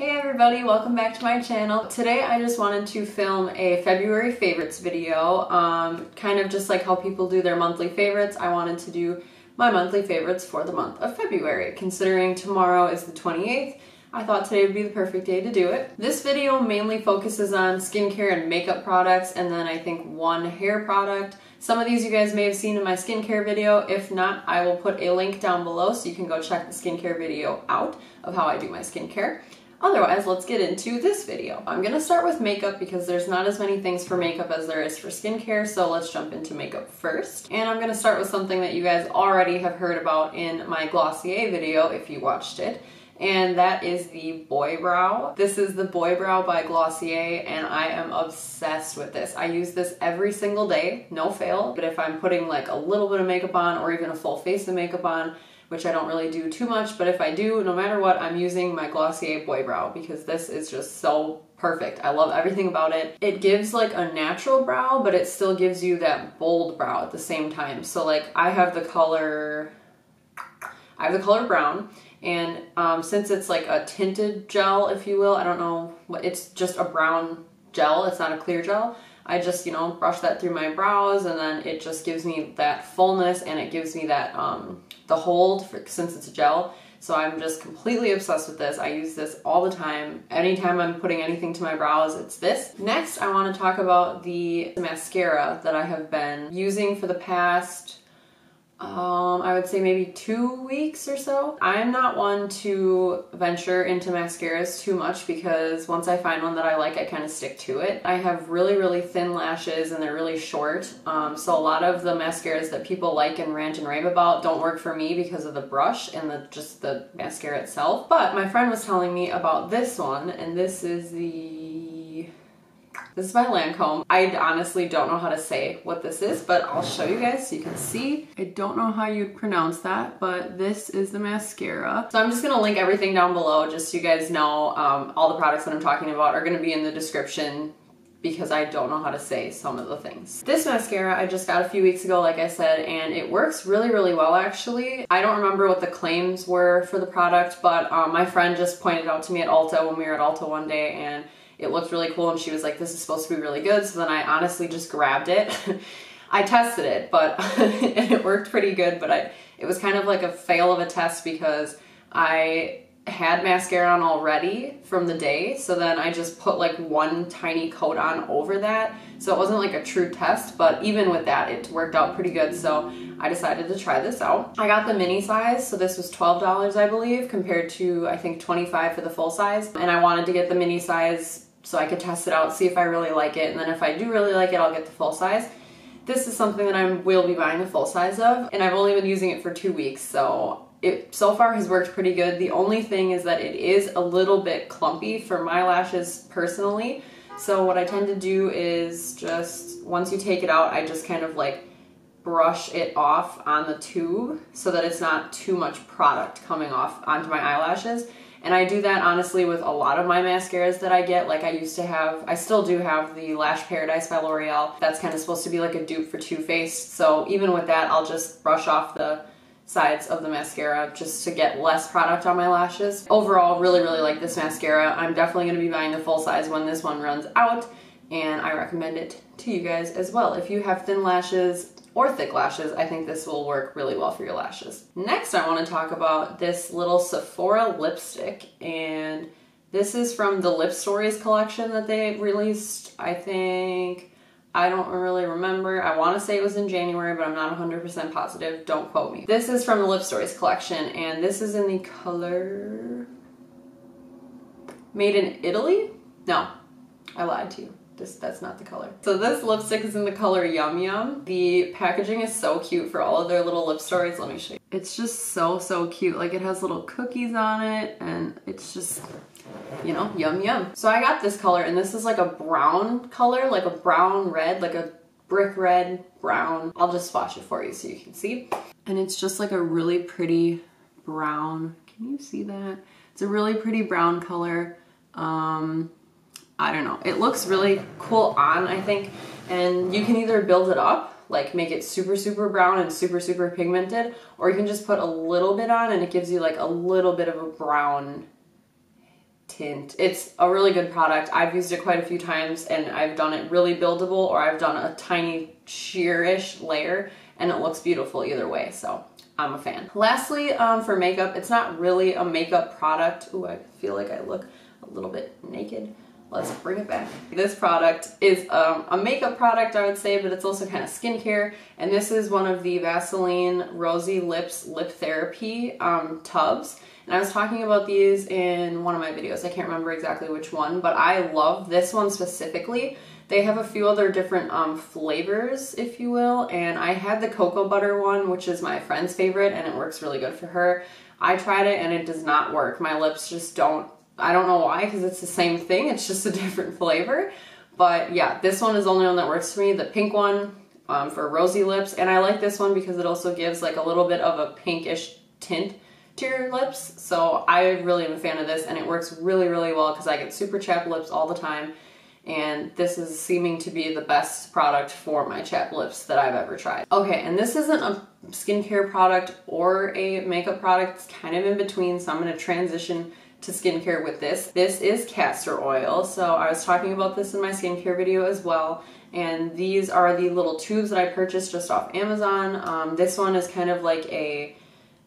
Hey everybody, welcome back to my channel. Today I just wanted to film a February favorites video, um, kind of just like how people do their monthly favorites. I wanted to do my monthly favorites for the month of February. Considering tomorrow is the 28th, I thought today would be the perfect day to do it. This video mainly focuses on skincare and makeup products and then I think one hair product. Some of these you guys may have seen in my skincare video. If not, I will put a link down below so you can go check the skincare video out of how I do my skincare. Otherwise, let's get into this video. I'm gonna start with makeup because there's not as many things for makeup as there is for skincare, so let's jump into makeup first. And I'm gonna start with something that you guys already have heard about in my Glossier video if you watched it and that is the Boy Brow. This is the Boy Brow by Glossier, and I am obsessed with this. I use this every single day, no fail, but if I'm putting like a little bit of makeup on or even a full face of makeup on, which I don't really do too much, but if I do, no matter what, I'm using my Glossier Boy Brow because this is just so perfect. I love everything about it. It gives like a natural brow, but it still gives you that bold brow at the same time. So like I have the color, I have the color brown, and um, since it's like a tinted gel, if you will, I don't know, it's just a brown gel, it's not a clear gel. I just, you know, brush that through my brows and then it just gives me that fullness and it gives me that, um, the hold for, since it's a gel. So I'm just completely obsessed with this. I use this all the time. Anytime I'm putting anything to my brows, it's this. Next, I want to talk about the mascara that I have been using for the past um, I would say maybe two weeks or so. I'm not one to venture into mascaras too much because once I find one that I like, I kind of stick to it. I have really, really thin lashes and they're really short. Um, so a lot of the mascaras that people like and rant and rave about don't work for me because of the brush and the just the mascara itself. But my friend was telling me about this one and this is the this is by Lancome. I honestly don't know how to say what this is, but I'll show you guys so you can see. I don't know how you'd pronounce that, but this is the mascara. So I'm just gonna link everything down below just so you guys know um, all the products that I'm talking about are gonna be in the description because I don't know how to say some of the things. This mascara I just got a few weeks ago, like I said, and it works really, really well actually. I don't remember what the claims were for the product, but um, my friend just pointed out to me at Ulta when we were at Ulta one day and it looked really cool and she was like, this is supposed to be really good. So then I honestly just grabbed it. I tested it, but it worked pretty good, but I it was kind of like a fail of a test because I had mascara on already from the day, so then I just put like one tiny coat on over that. So it wasn't like a true test, but even with that, it worked out pretty good. So I decided to try this out. I got the mini size, so this was $12, I believe, compared to I think 25 for the full size. And I wanted to get the mini size so I could test it out, see if I really like it, and then if I do really like it, I'll get the full size. This is something that I will be buying the full size of, and I've only been using it for two weeks, so it so far has worked pretty good. The only thing is that it is a little bit clumpy for my lashes personally. So what I tend to do is just, once you take it out, I just kind of like brush it off on the tube so that it's not too much product coming off onto my eyelashes. And I do that honestly with a lot of my mascaras that I get. Like I used to have, I still do have the Lash Paradise by L'Oreal. That's kind of supposed to be like a dupe for Too Faced. So even with that, I'll just brush off the sides of the mascara just to get less product on my lashes. Overall, really, really like this mascara. I'm definitely going to be buying the full size when this one runs out and I recommend it to you guys as well. If you have thin lashes, or thick lashes, I think this will work really well for your lashes. Next, I want to talk about this little Sephora lipstick, and this is from the Lip Stories collection that they released, I think, I don't really remember. I want to say it was in January, but I'm not 100% positive. Don't quote me. This is from the Lip Stories collection, and this is in the color... Made in Italy? No, I lied to you. That's not the color. So this lipstick is in the color Yum Yum. The packaging is so cute for all of their little lip stories. Let me show you. It's just so, so cute. Like it has little cookies on it and it's just, you know, yum yum. So I got this color and this is like a brown color, like a brown red, like a brick red, brown. I'll just swatch it for you so you can see. And it's just like a really pretty brown. Can you see that? It's a really pretty brown color. Um, I don't know. It looks really cool on, I think, and you can either build it up, like make it super, super brown and super, super pigmented, or you can just put a little bit on and it gives you like a little bit of a brown tint. It's a really good product. I've used it quite a few times and I've done it really buildable or I've done a tiny sheerish layer and it looks beautiful either way. So I'm a fan. Lastly, um, for makeup, it's not really a makeup product. Ooh, I feel like I look a little bit naked. Let's bring it back. This product is um, a makeup product, I would say, but it's also kind of skincare. And this is one of the Vaseline Rosy Lips Lip Therapy um, tubs. And I was talking about these in one of my videos. I can't remember exactly which one, but I love this one specifically. They have a few other different um, flavors, if you will, and I had the cocoa butter one, which is my friend's favorite, and it works really good for her. I tried it and it does not work. My lips just don't I don't know why, because it's the same thing. It's just a different flavor. But yeah, this one is the only one that works for me. The pink one um, for rosy lips. And I like this one because it also gives like a little bit of a pinkish tint to your lips. So I really am a fan of this and it works really, really well because I get super chapped lips all the time. And this is seeming to be the best product for my chapped lips that I've ever tried. Okay, and this isn't a skincare product or a makeup product. It's kind of in between, so I'm gonna transition to skincare with this. This is castor oil, so I was talking about this in my skincare video as well. And these are the little tubes that I purchased just off Amazon. Um, this one is kind of like a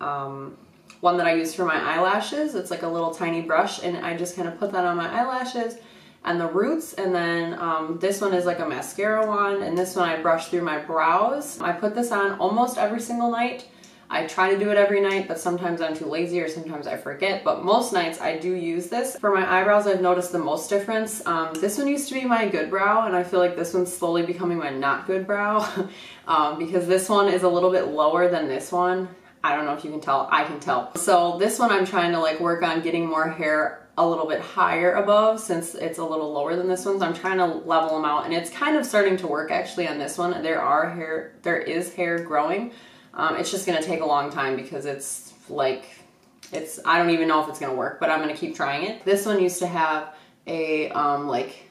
um, one that I use for my eyelashes. It's like a little tiny brush and I just kind of put that on my eyelashes and the roots and then um, this one is like a mascara one and this one I brush through my brows. I put this on almost every single night I try to do it every night, but sometimes I'm too lazy or sometimes I forget. But most nights I do use this. For my eyebrows, I've noticed the most difference. Um, this one used to be my good brow, and I feel like this one's slowly becoming my not good brow um, because this one is a little bit lower than this one. I don't know if you can tell, I can tell. So this one I'm trying to like work on getting more hair a little bit higher above since it's a little lower than this one. So I'm trying to level them out and it's kind of starting to work actually on this one. There are hair, there is hair growing, um, it's just gonna take a long time because it's like, it's, I don't even know if it's gonna work, but I'm gonna keep trying it. This one used to have a, um, like,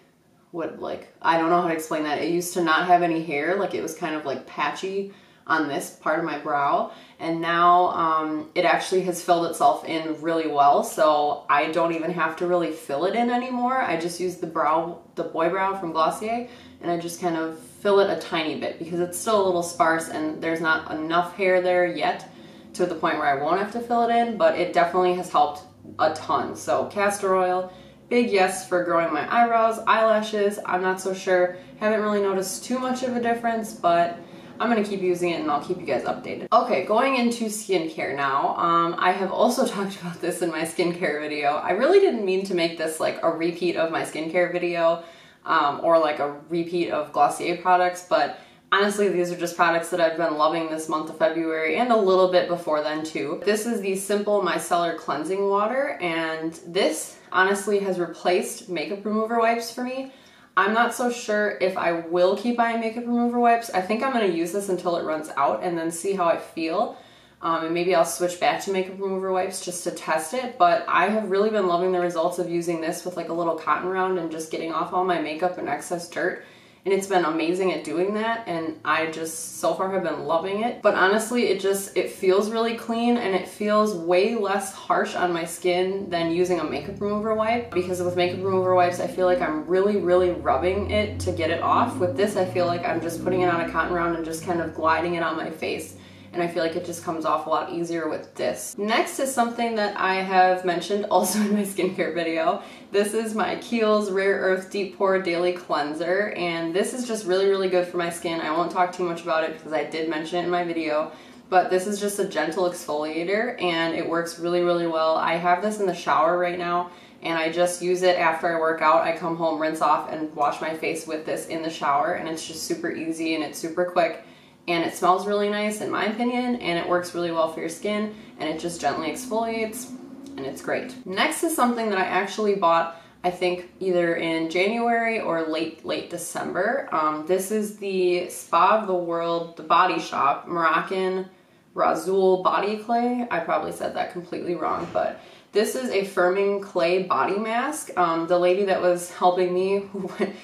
what, like, I don't know how to explain that. It used to not have any hair, like it was kind of like patchy on this part of my brow and now um, it actually has filled itself in really well so I don't even have to really fill it in anymore. I just use the brow, the boy brow from Glossier and I just kind of fill it a tiny bit because it's still a little sparse and there's not enough hair there yet to the point where I won't have to fill it in, but it definitely has helped a ton. So castor oil, big yes for growing my eyebrows, eyelashes, I'm not so sure. Haven't really noticed too much of a difference, but I'm gonna keep using it and I'll keep you guys updated. Okay, going into skincare now. Um, I have also talked about this in my skincare video. I really didn't mean to make this like a repeat of my skincare video um, or like a repeat of Glossier products, but honestly these are just products that I've been loving this month of February and a little bit before then too. This is the Simple Micellar Cleansing Water and this honestly has replaced makeup remover wipes for me. I'm not so sure if I will keep buying makeup remover wipes. I think I'm going to use this until it runs out and then see how I feel. Um, and maybe I'll switch back to makeup remover wipes just to test it. But I have really been loving the results of using this with like a little cotton round and just getting off all my makeup and excess dirt. And it's been amazing at doing that and I just so far have been loving it. But honestly, it just, it feels really clean and it feels way less harsh on my skin than using a makeup remover wipe. Because with makeup remover wipes, I feel like I'm really, really rubbing it to get it off. With this, I feel like I'm just putting it on a cotton round and just kind of gliding it on my face and I feel like it just comes off a lot easier with this. Next is something that I have mentioned also in my skincare video. This is my Kiehl's Rare Earth Deep Pore Daily Cleanser and this is just really really good for my skin. I won't talk too much about it because I did mention it in my video but this is just a gentle exfoliator and it works really really well. I have this in the shower right now and I just use it after I work out. I come home, rinse off, and wash my face with this in the shower and it's just super easy and it's super quick and it smells really nice in my opinion and it works really well for your skin and it just gently exfoliates and it's great. Next is something that I actually bought I think either in January or late late December. Um, this is the Spa of the World, the Body Shop Moroccan Rhassoul Body Clay. I probably said that completely wrong, but this is a firming clay body mask. Um, the lady that was helping me,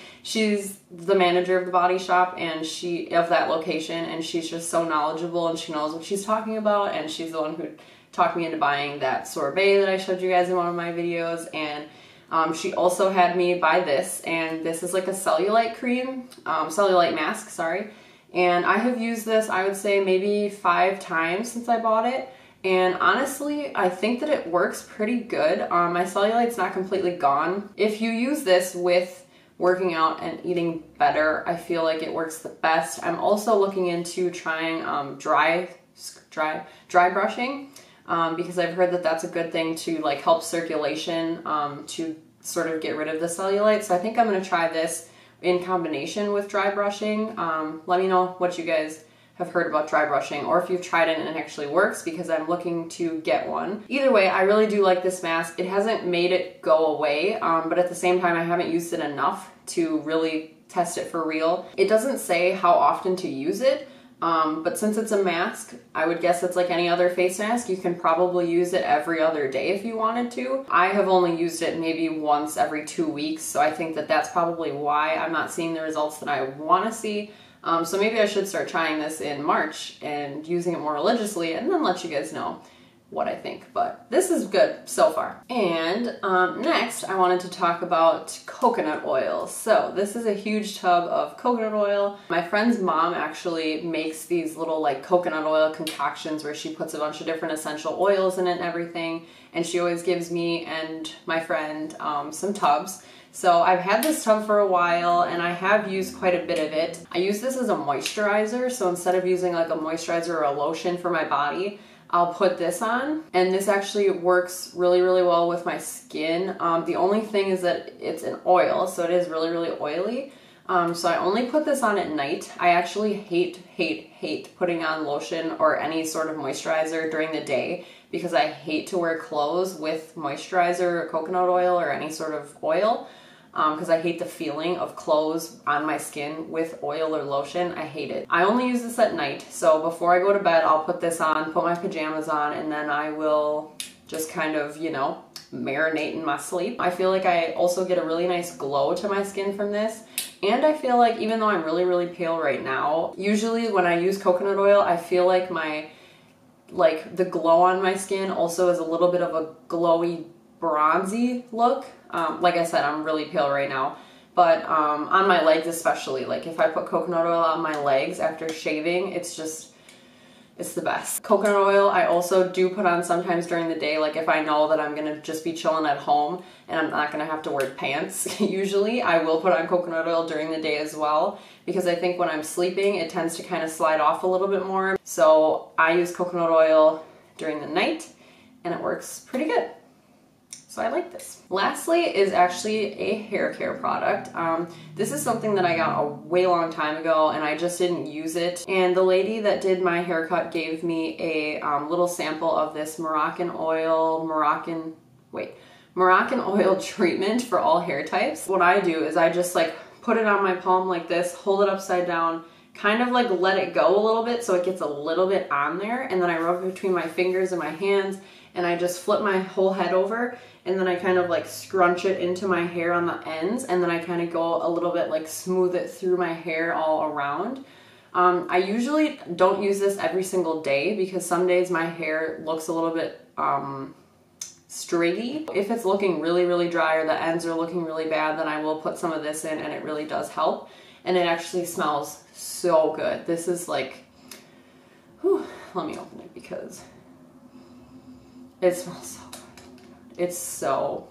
she's the manager of the body shop and she of that location and she's just so knowledgeable and she knows what she's talking about and she's the one who talked me into buying that sorbet that I showed you guys in one of my videos and Um, she also had me buy this, and this is like a cellulite cream, um, cellulite mask, sorry. And I have used this, I would say, maybe five times since I bought it. And honestly, I think that it works pretty good. Um, my cellulite's not completely gone. If you use this with working out and eating better, I feel like it works the best. I'm also looking into trying um, dry, dry, dry brushing um, because I've heard that that's a good thing to like help circulation um, to sort of get rid of the cellulite. So I think I'm to try this in combination with dry brushing. Um, let me know what you guys have heard about dry brushing or if you've tried it and it actually works because I'm looking to get one. Either way, I really do like this mask. It hasn't made it go away, um, but at the same time, I haven't used it enough to really test it for real. It doesn't say how often to use it, um, but since it's a mask, I would guess it's like any other face mask. You can probably use it every other day if you wanted to. I have only used it maybe once every two weeks, so I think that that's probably why I'm not seeing the results that I want to see. Um, so maybe I should start trying this in March and using it more religiously and then let you guys know what I think, but this is good so far. And um, next, I wanted to talk about coconut oil. So this is a huge tub of coconut oil. My friend's mom actually makes these little like coconut oil concoctions where she puts a bunch of different essential oils in it and everything. And she always gives me and my friend um, some tubs. So I've had this tub for a while and I have used quite a bit of it. I use this as a moisturizer. So instead of using like a moisturizer or a lotion for my body, I'll put this on and this actually works really really well with my skin. Um, the only thing is that it's an oil so it is really really oily. Um, so I only put this on at night. I actually hate, hate, hate putting on lotion or any sort of moisturizer during the day because I hate to wear clothes with moisturizer or coconut oil or any sort of oil because um, I hate the feeling of clothes on my skin with oil or lotion. I hate it. I only use this at night, so before I go to bed, I'll put this on, put my pajamas on, and then I will just kind of, you know, marinate in my sleep. I feel like I also get a really nice glow to my skin from this. And I feel like even though I'm really, really pale right now, usually when I use coconut oil, I feel like my, like the glow on my skin also is a little bit of a glowy bronzy look. Um, like I said, I'm really pale right now. But um, on my legs especially, like if I put coconut oil on my legs after shaving, it's just, it's the best. Coconut oil I also do put on sometimes during the day, like if I know that I'm gonna just be chilling at home and I'm not gonna have to wear pants usually, I will put on coconut oil during the day as well because I think when I'm sleeping it tends to kind of slide off a little bit more. So I use coconut oil during the night and it works pretty good. So I like this. Lastly is actually a hair care product. Um, this is something that I got a way long time ago and I just didn't use it. And the lady that did my haircut gave me a um, little sample of this Moroccan oil, Moroccan, wait, Moroccan oil treatment for all hair types. What I do is I just like put it on my palm like this, hold it upside down, kind of like let it go a little bit so it gets a little bit on there and then I rub it between my fingers and my hands and I just flip my whole head over and then I kind of like scrunch it into my hair on the ends and then I kind of go a little bit like smooth it through my hair all around. Um, I usually don't use this every single day because some days my hair looks a little bit um. If it's looking really, really dry or the ends are looking really bad, then I will put some of this in and it really does help. And it actually smells so good. This is like, whew, let me open it because it smells so good. It's so,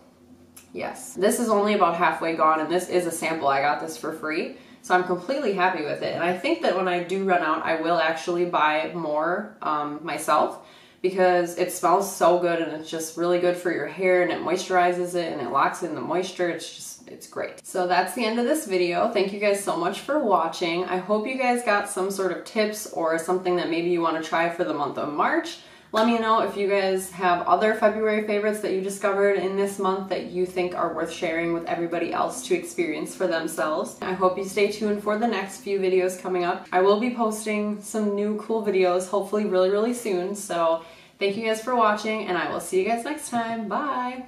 yes. This is only about halfway gone and this is a sample. I got this for free. So I'm completely happy with it. And I think that when I do run out, I will actually buy more um, myself because it smells so good and it's just really good for your hair and it moisturizes it and it locks in the moisture. It's just, it's great. So that's the end of this video. Thank you guys so much for watching. I hope you guys got some sort of tips or something that maybe you want to try for the month of March. Let me know if you guys have other February favorites that you discovered in this month that you think are worth sharing with everybody else to experience for themselves. I hope you stay tuned for the next few videos coming up. I will be posting some new cool videos hopefully really, really soon. So thank you guys for watching and I will see you guys next time. Bye.